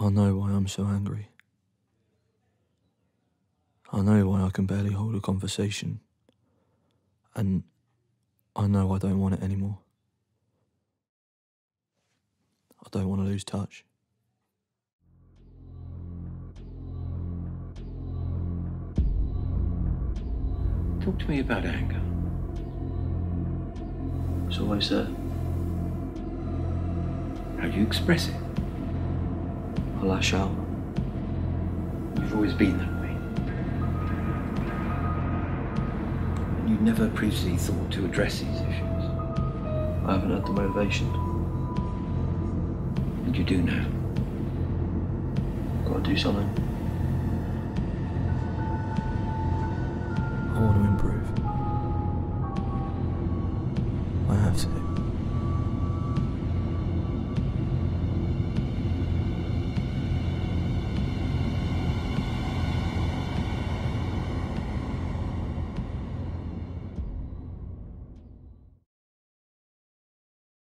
I know why I'm so angry. I know why I can barely hold a conversation. And I know I don't want it anymore. I don't want to lose touch. Talk to me about anger. It's always there. How do you express it? I lash out. You've always been that way. And you've never previously thought to address these issues. I haven't had the motivation. And you do now. Gotta do something. I want to improve. I have to.